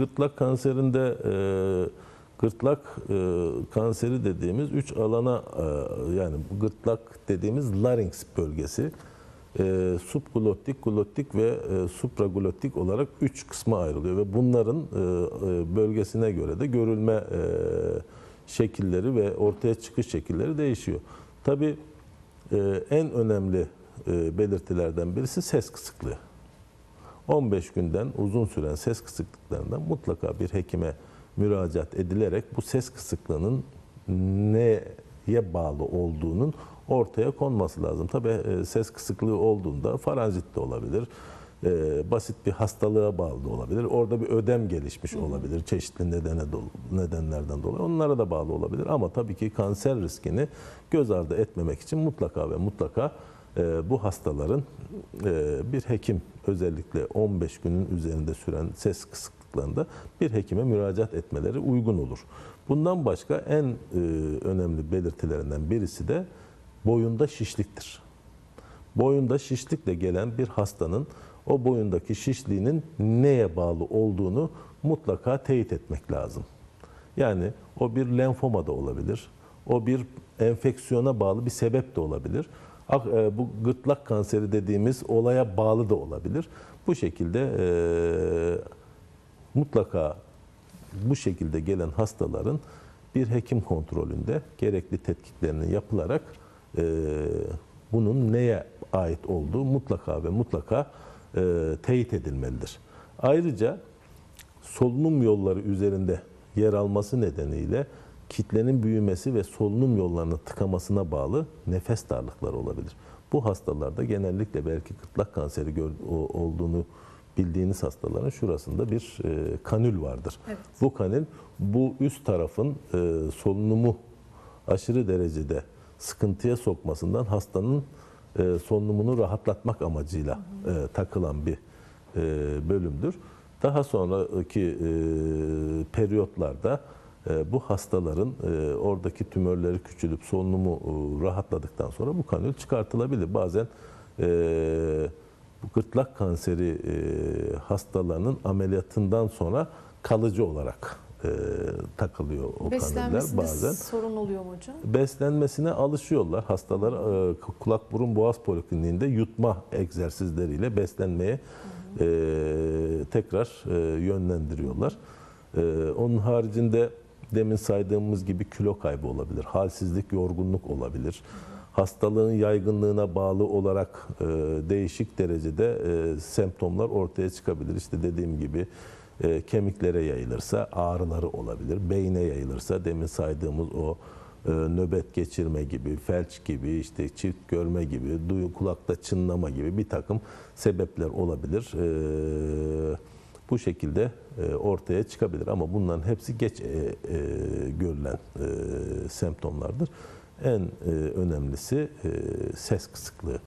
gırtlak kanserinde e, gırtlak e, kanseri dediğimiz üç alana e, yani gırtlak dediğimiz larynx bölgesi e, subglottik, glottik ve e, supraglottik olarak üç kısma ayrılıyor ve bunların e, e, bölgesine göre de görülme e, şekilleri ve ortaya çıkış şekilleri değişiyor. Tabii e, en önemli e, belirtilerden birisi ses kısıklığı. 15 günden uzun süren ses kısıklıklarından mutlaka bir hekime müracaat edilerek bu ses kısıklığının neye bağlı olduğunun ortaya konması lazım. Tabii e, ses kısıklığı olduğunda faranjit de olabilir, e, basit bir hastalığa bağlı olabilir. Orada bir ödem gelişmiş olabilir çeşitli nedene nedenlerden dolayı. Onlara da bağlı olabilir ama tabii ki kanser riskini göz ardı etmemek için mutlaka ve mutlaka bu hastaların e, bir hekim özellikle 15 günün üzerinde süren ses kısıklıklarında bir hekime müracaat etmeleri uygun olur. Bundan başka en e, önemli belirtilerinden birisi de boyunda şişliktir. Boyunda şişlikle gelen bir hastanın o boyundaki şişliğinin neye bağlı olduğunu mutlaka teyit etmek lazım. Yani o bir lenfoma da olabilir. O bir enfeksiyona bağlı bir sebep de olabilir. Ak- e, Bu gırtlak kanseri dediğimiz olaya bağlı da olabilir. Bu şekilde e, mutlaka bu şekilde gelen hastaların bir hekim kontrolünde gerekli tetkiklerinin yapılarak e, bunun neye ait olduğu mutlaka ve mutlaka e, teyit edilmelidir. Ayrıca solunum yolları üzerinde yer alması nedeniyle kitlenin büyümesi ve solunum yollarını tıkamasına bağlı nefes darlıkları olabilir. Bu hastalarda genellikle belki gırtlak kanseri olduğunu bildiğiniz hastaların şurasında bir e, kanül vardır. Evet. Bu kanül bu üst tarafın e, solunumu aşırı derecede sıkıntıya sokmasından hastanın e, solunumunu rahatlatmak amacıyla e, takılan bir bölümdür. Daha sonraki periyotlarda bu hastaların e, oradaki tümörleri küçülüp solunumu e, rahatladıktan sonra bu kanül çıkartılabilir. Bazen e, bu gırtlak kanseri hastalarının ameliyatından sonra kalıcı olarak e, takılıyor o kanüller bazen sorun oluyor mu hocam? beslenmesine alışıyorlar. Hastalar e, kulak burun boğaz polikliniğinde yutma egzersizleriyle beslenmeye e, tekrar e, yönlendiriyorlar. E, onun haricinde demin saydığımız gibi kilo kaybı olabilir, halsizlik, yorgunluk olabilir. Hastalığın yaygınlığına bağlı olarak e, değişik derecede e, semptomlar ortaya çıkabilir. İşte dediğim gibi e, kemiklere yayılırsa ağrıları olabilir. Beyne yayılırsa demin saydığımız o e, nöbet geçirme gibi, felç gibi, işte çift görme gibi, duyu kulakta çınlama gibi bir takım sebepler olabilir. E, bu şekilde e, ortaya çıkabilir ama bunların hepsi geç e, e, görülen semptomlardır. En önemlisi ses kısıklığı.